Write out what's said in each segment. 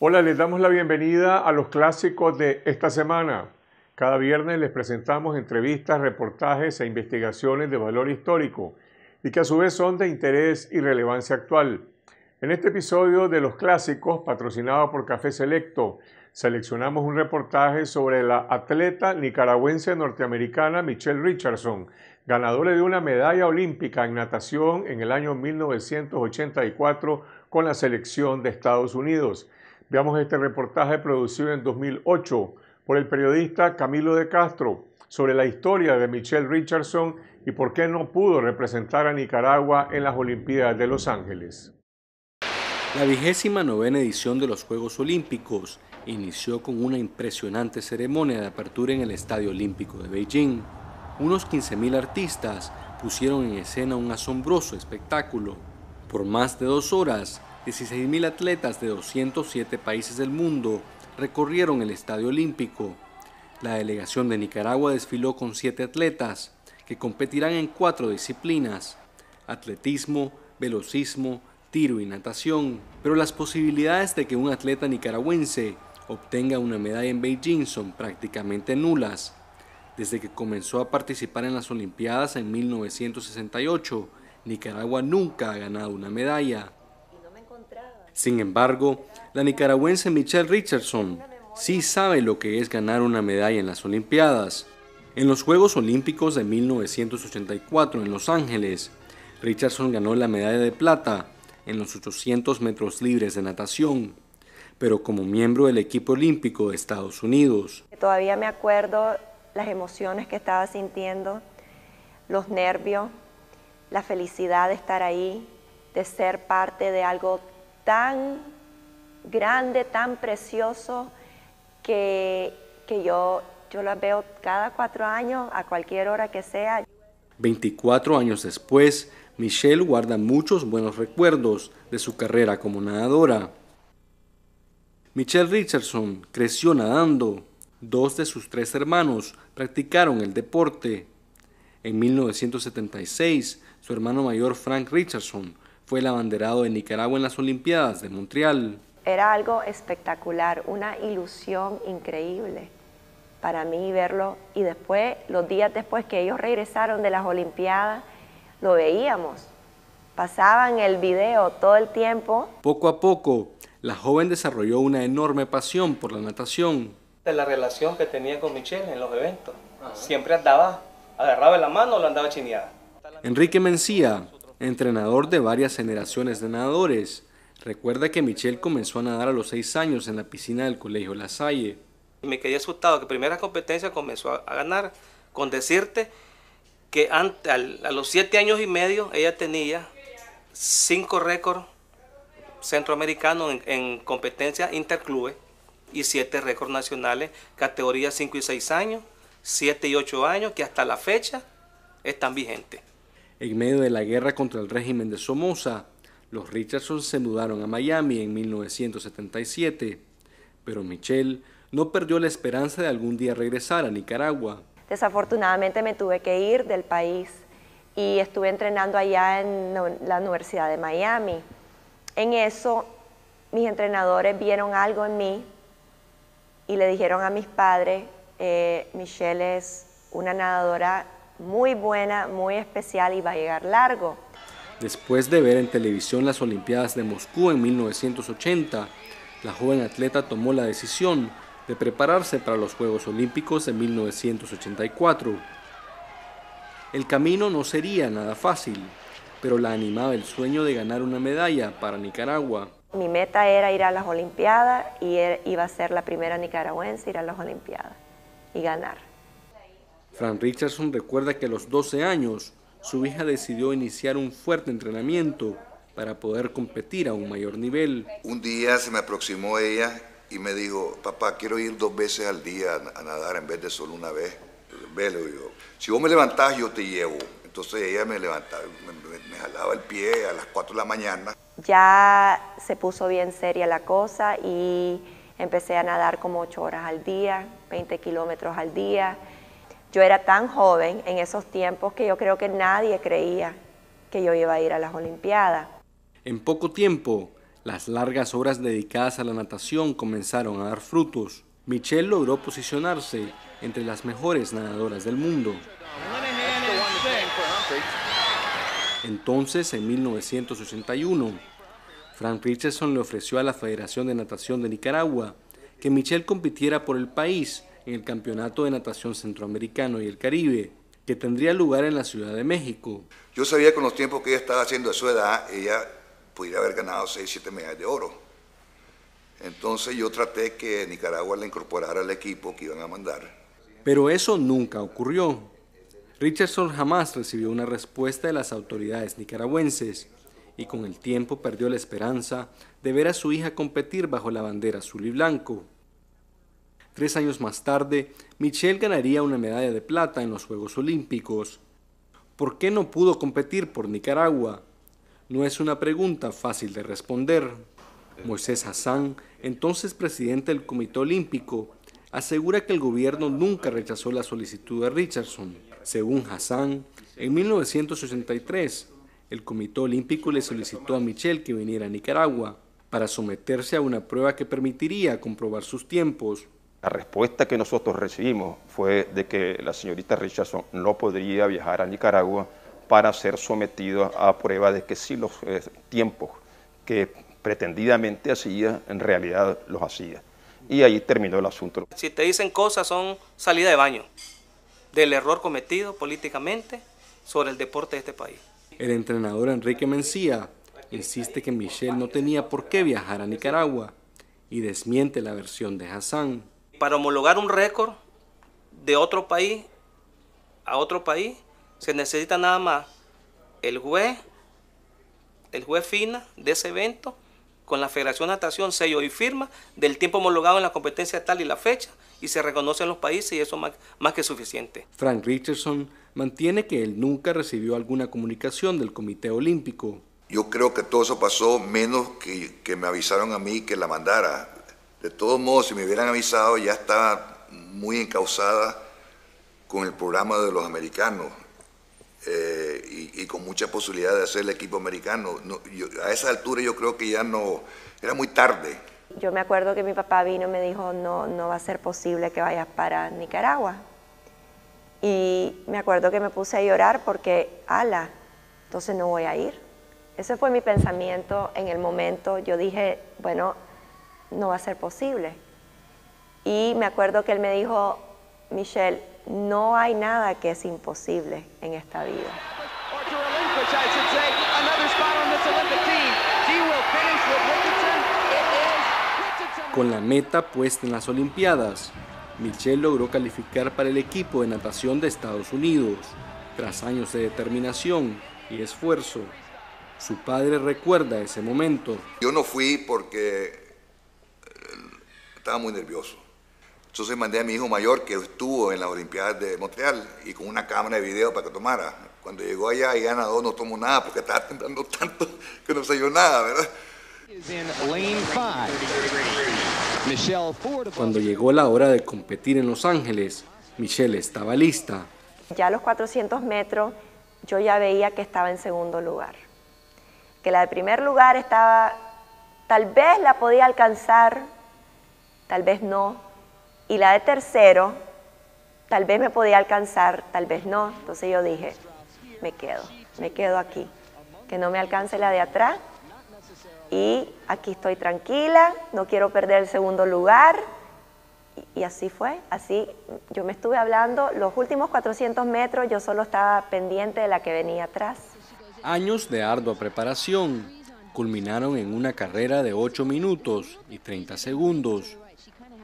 Hola, les damos la bienvenida a los clásicos de esta semana. Cada viernes les presentamos entrevistas, reportajes e investigaciones de valor histórico y que a su vez son de interés y relevancia actual. En este episodio de los clásicos, patrocinado por Café Selecto, seleccionamos un reportaje sobre la atleta nicaragüense norteamericana Michelle Richardson, ganadora de una medalla olímpica en natación en el año 1984 con la selección de Estados Unidos. Veamos este reportaje producido en 2008 por el periodista Camilo de Castro sobre la historia de Michelle Richardson y por qué no pudo representar a Nicaragua en las Olimpiadas de Los Ángeles. La vigésima novena edición de los Juegos Olímpicos inició con una impresionante ceremonia de apertura en el Estadio Olímpico de Beijing. Unos 15.000 artistas pusieron en escena un asombroso espectáculo. Por más de dos horas, 16.000 atletas de 207 países del mundo recorrieron el Estadio Olímpico. La delegación de Nicaragua desfiló con siete atletas que competirán en cuatro disciplinas, atletismo, velocismo, tiro y natación, pero las posibilidades de que un atleta nicaragüense obtenga una medalla en Beijing son prácticamente nulas. Desde que comenzó a participar en las Olimpiadas en 1968, Nicaragua nunca ha ganado una medalla. Sin embargo, la nicaragüense Michelle Richardson sí sabe lo que es ganar una medalla en las Olimpiadas. En los Juegos Olímpicos de 1984 en Los Ángeles, Richardson ganó la medalla de plata en los 800 metros libres de natación, pero como miembro del equipo olímpico de Estados Unidos. Todavía me acuerdo las emociones que estaba sintiendo, los nervios, la felicidad de estar ahí, de ser parte de algo tan grande, tan precioso, que, que yo, yo las veo cada cuatro años, a cualquier hora que sea. 24 años después, Michelle guarda muchos buenos recuerdos de su carrera como nadadora. Michelle Richardson creció nadando. Dos de sus tres hermanos practicaron el deporte. En 1976, su hermano mayor Frank Richardson fue el abanderado de Nicaragua en las Olimpiadas de Montreal. Era algo espectacular, una ilusión increíble para mí verlo. Y después, los días después que ellos regresaron de las Olimpiadas, lo veíamos. Pasaban el video todo el tiempo. Poco a poco, la joven desarrolló una enorme pasión por la natación. De la relación que tenía con Michelle en los eventos. Siempre andaba, agarraba la mano o lo andaba chineada. Enrique Mencía, entrenador de varias generaciones de nadadores, recuerda que Michelle comenzó a nadar a los seis años en la piscina del Colegio La Salle. Me quedé asustado que primera competencia comenzó a ganar con decirte que a los siete años y medio ella tenía cinco récords centroamericanos en, competencia interclubes y siete récords nacionales, categorías 5 y 6 años, 7 y 8 años, que hasta la fecha están vigentes. En medio de la guerra contra el régimen de Somoza, los Richardson se mudaron a Miami en 1977, pero Michelle no perdió la esperanza de algún día regresar a Nicaragua. Desafortunadamente me tuve que ir del país y estuve entrenando allá en la Universidad de Miami. En eso, mis entrenadores vieron algo en mí y le dijeron a mis padres, eh, Michelle es una nadadora muy buena, muy especial y va a llegar largo. Después de ver en televisión las Olimpiadas de Moscú en 1980, la joven atleta tomó la decisión de prepararse para los Juegos Olímpicos de 1984. El camino no sería nada fácil, pero la animaba el sueño de ganar una medalla para Nicaragua. Mi meta era ir a las Olimpiadas y er, iba a ser la primera nicaragüense ir a las Olimpiadas y ganar. Fran Richardson recuerda que a los 12 años su hija decidió iniciar un fuerte entrenamiento para poder competir a un mayor nivel. Un día se me aproximó ella y me dijo, papá, quiero ir dos veces al día a nadar en vez de solo una vez. Velo, yo, si vos me levantás, yo te llevo. Entonces ella me levantaba, me, jalaba el pie a las 4 de la mañana. Ya se puso bien seria la cosa y empecé a nadar como 8 horas al día, 20 kilómetros al día. Yo era tan joven en esos tiempos que yo creo que nadie creía que yo iba a ir a las Olimpiadas. En poco tiempo, Las largas horas dedicadas a la natación comenzaron a dar frutos. Michelle logró posicionarse entre las mejores nadadoras del mundo. Entonces, en 1981, Frank Richardson le ofreció a la Federación de Natación de Nicaragua que Michelle compitiera por el país en el Campeonato de Natación Centroamericano y el Caribe, que tendría lugar en la Ciudad de México. Yo sabía con los tiempos que ella estaba haciendo a su edad, ella podría haber ganado 6, 7 medallas de oro. Entonces yo traté que Nicaragua la incorporara al equipo que iban a mandar. Pero eso nunca ocurrió. Richardson jamás recibió una respuesta de las autoridades nicaragüenses y con el tiempo perdió la esperanza de ver a su hija competir bajo la bandera azul y blanco. Tres años más tarde, Michelle ganaría una medalla de plata en los Juegos Olímpicos. ¿Por qué no pudo competir por Nicaragua? No es una pregunta fácil de responder. Moisés Hassan, entonces presidente del Comité Olímpico, asegura que el gobierno nunca rechazó la solicitud de Richardson. Según Hassan, en 1983, el Comité Olímpico le solicitó a Michelle que viniera a Nicaragua para someterse a una prueba que permitiría comprobar sus tiempos. La respuesta que nosotros recibimos fue de que la señorita Richardson no podría viajar a Nicaragua para ser sometida a prueba de que sí los eh, tiempos que pretendidamente hacía, en realidad los hacía. Y ahí terminó el asunto. Si te dicen cosas son salida de baño del error cometido políticamente sobre el deporte de este país. El entrenador Enrique Mencía insiste que Michelle no tenía por qué viajar a Nicaragua y desmiente la versión de Hassan. Para homologar un récord de otro país a otro país se necesita nada más el juez, el juez FINA de ese evento con la Federación de Natación, sello y firma del tiempo homologado en la competencia tal y la fecha y se reconoce en los países y eso más, más que suficiente. Frank Richardson mantiene que él nunca recibió alguna comunicación del Comité Olímpico. Yo creo que todo eso pasó menos que, que me avisaron a mí que la mandara. De todos modos, si me hubieran avisado, ya estaba muy encausada con el programa de los americanos eh, y, con mucha posibilidad de hacer el equipo americano. a esa altura yo creo que ya no, era muy tarde. Yo me acuerdo que mi papá vino y me dijo, no, no va a ser posible que vayas para Nicaragua. Y me acuerdo que me puse a llorar porque, ala, entonces no voy a ir. Ese fue mi pensamiento en el momento. Yo dije, bueno, no va a ser posible. Y me acuerdo que él me dijo, Michelle, no hay nada que es imposible en esta vida. Con la meta puesta en las Olimpiadas, Michelle logró calificar para el equipo de natación de Estados Unidos. Tras años de determinación y esfuerzo, su padre recuerda ese momento. Yo no fui porque estaba muy nervioso. Entonces mandé a mi hijo mayor que estuvo en las Olimpiadas de Montreal y con una cámara de video para que tomara. Cuando llegó allá y ganó, no tomó nada porque estaba temblando tanto que no se dio nada, ¿verdad? Cuando llegó la hora de competir en Los Ángeles, Michelle estaba lista. Ya a los 400 metros yo ya veía que estaba en segundo lugar. Que la de primer lugar estaba, tal vez la podía alcanzar, tal vez no, y la de tercero, tal vez me podía alcanzar, tal vez no. Entonces yo dije, me quedo, me quedo aquí. Que no me alcance la de atrás. Y aquí estoy tranquila, no quiero perder el segundo lugar. Y, así fue, así yo me estuve hablando, los últimos 400 metros yo solo estaba pendiente de la que venía atrás. Años de ardua preparación culminaron en una carrera de 8 minutos y 30 segundos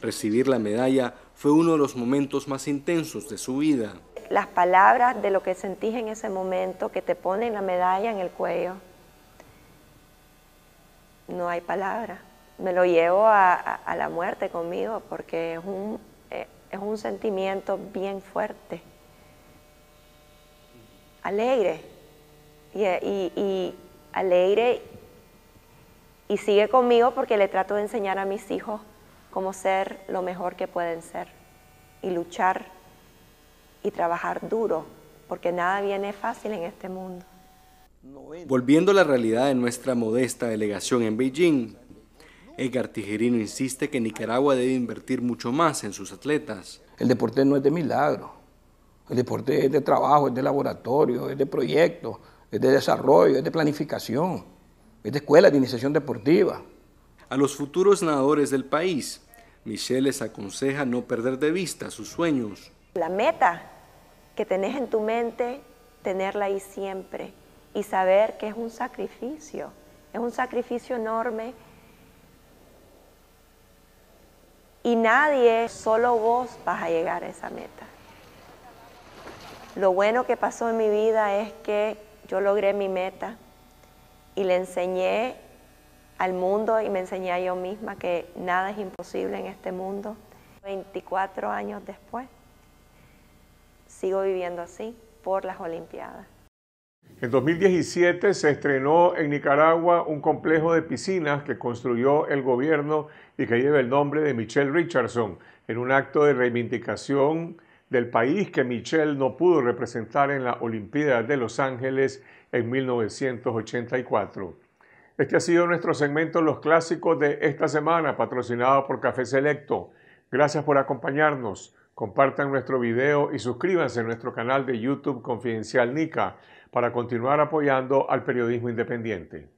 Recibir la medalla fue uno de los momentos más intensos de su vida. Las palabras de lo que sentís en ese momento, que te ponen la medalla en el cuello, no hay palabra. Me lo llevo a, la muerte conmigo porque es un, eh, es un sentimiento bien fuerte, alegre, y, y alegre y sigue conmigo porque le trato de enseñar a mis hijos cómo ser lo mejor que pueden ser y luchar y trabajar duro, porque nada viene fácil en este mundo. Volviendo a la realidad de nuestra modesta delegación en Beijing, Edgar Tijerino insiste que Nicaragua debe invertir mucho más en sus atletas. El deporte no es de milagro, el deporte es de trabajo, es de laboratorio, es de proyectos, es de desarrollo, es de planificación, es de escuela de iniciación deportiva. A los futuros nadadores del país, Michelle les aconseja no perder de vista sus sueños. La meta que tenés en tu mente, tenerla ahí siempre y saber que es un sacrificio, es un sacrificio enorme. Y nadie, solo vos vas a llegar a esa meta. Lo bueno que pasó en mi vida es que yo logré mi meta y le enseñé al mundo y me enseñé a yo misma que nada es imposible en este mundo. 24 años después, sigo viviendo así por las Olimpiadas. En 2017 se estrenó en Nicaragua un complejo de piscinas que construyó el gobierno y que lleva el nombre de Michelle Richardson en un acto de reivindicación del país que Michelle no pudo representar en la Olimpiada de Los Ángeles en 1984. Este ha sido nuestro segmento Los Clásicos de esta semana, patrocinado por Café Selecto. Gracias por acompañarnos. Compartan nuestro video y suscríbanse a nuestro canal de YouTube Confidencial Nica para continuar apoyando al periodismo independiente.